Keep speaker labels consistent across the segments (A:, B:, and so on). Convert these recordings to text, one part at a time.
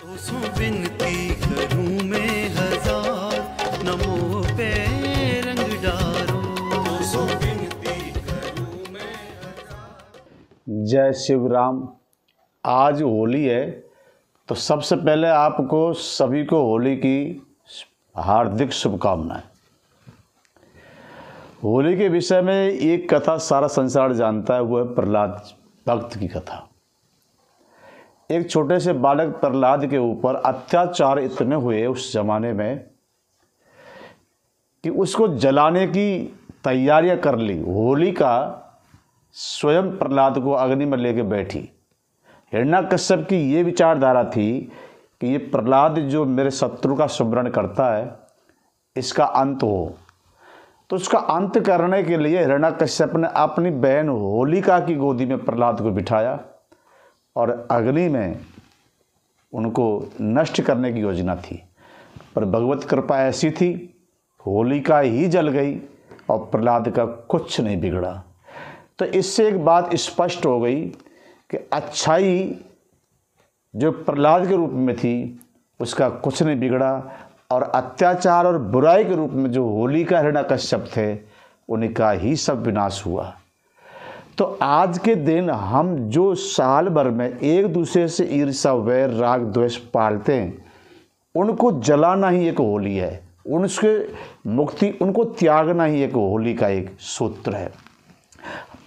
A: तो तो
B: जय शिव राम आज होली है तो सबसे पहले आपको सभी को होली की हार्दिक शुभकामनाएँ। होली के विषय में एक कथा सारा संसार जानता है, वो है प्रहलाद भक्त की कथा। एक छोटे से बालक प्रहलाद के ऊपर अत्याचार इतने हुए उस जमाने में कि उसको जलाने की तैयारियाँ कर ली। होली का स्वयं प्रहलाद को अग्नि में लेके बैठी। हिरणा कश्यप की ये विचारधारा थी कि ये प्रहलाद जो मेरे शत्रु का स्मरण करता है, इसका अंत हो। तो उसका अंत करने के लिए हिरणा कश्यप ने अपनी बहन होलिका की गोदी में प्रहलाद को बिठाया। और अग्नि में उनको नष्ट करने की योजना थी। पर भगवत कृपा ऐसी थी, होलिका ही जल गई और प्रहलाद का कुछ नहीं बिगड़ा। तो इससे एक बात स्पष्ट हो गई कि अच्छाई जो प्रहलाद के रूप में थी, उसका कुछ नहीं बिगड़ा और अत्याचार और बुराई के रूप में जो होली का हृणा कश्यप थे, उनका ही सब विनाश हुआ। तो आज के दिन हम जो साल भर में एक दूसरे से ईर्षा वैर, राग, द्वेष पालते हैं, उनको जलाना ही एक होली है। उनसे मुक्ति, उनको त्यागना ही एक होली का एक सूत्र है।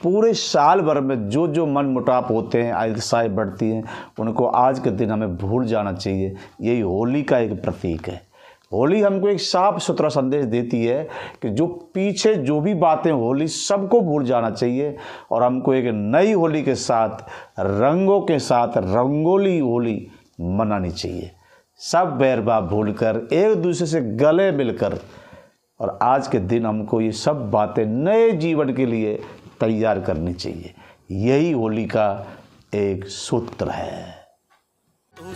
B: पूरे साल भर में जो जो मन मुटाप होते हैं ईर्षाएँ बढ़ती हैं, उनको आज के दिन हमें भूल जाना चाहिए। यही होली का एक प्रतीक है। होली हमको एक साफ़ सुथरा संदेश देती है कि जो पीछे जो भी बातें होली सबको भूल जाना चाहिए और हमको एक नई होली के साथ, रंगों के साथ रंगोली होली मनानी चाहिए। सब बैरबा भूल कर एक दूसरे से गले मिलकर और आज के दिन हमको ये सब बातें नए जीवन के लिए तैयार करनी चाहिए। यही होली का एक सूत्र है।
A: तो